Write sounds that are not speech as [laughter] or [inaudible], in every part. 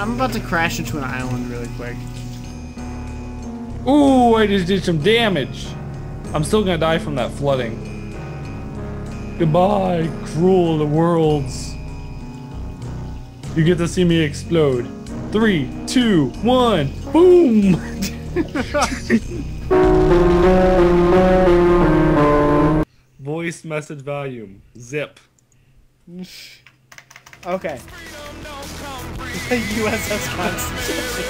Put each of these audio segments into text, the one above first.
I'm about to crash into an island really quick. Ooh, I just did some damage. I'm still gonna die from that flooding. Goodbye, cruel the worlds. You get to see me explode. Three, two, one, boom! [laughs] Voice message volume. Zip. Okay. [laughs] USS Constitution.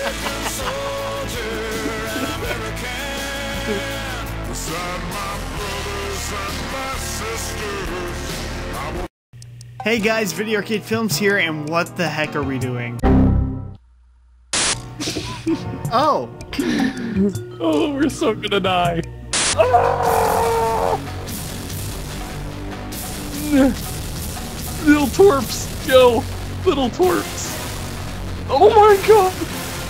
Hey guys, VideoArcade Films here, and what the heck are we doing? [laughs] oh, [laughs] Oh, we're so gonna die. Ah! Little twerps, go! Little twerps! Oh my god!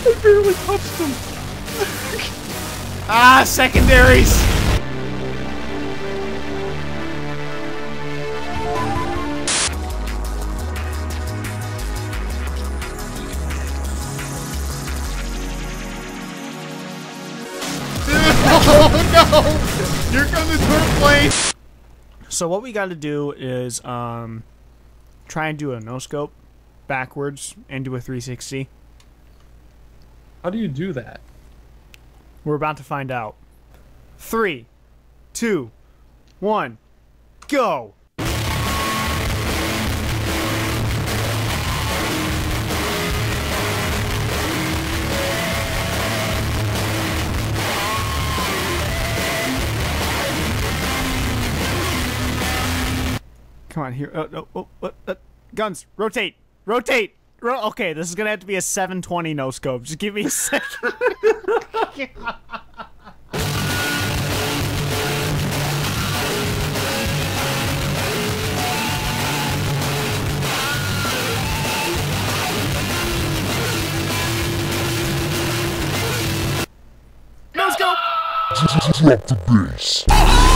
I barely touched them! ah, secondaries! oh no! Here comes the twerp plane! So what we got to do is um, try and do a no scope backwards and do a 360. How do you do that? We're about to find out. Three, two, one, go! Come on, here. Uh, uh, oh, oh, oh, oh, uh, guns, rotate, rotate. Ro okay, this is gonna have to be a 720 no scope. Just give me a second. [laughs] no scope. Drop the bass.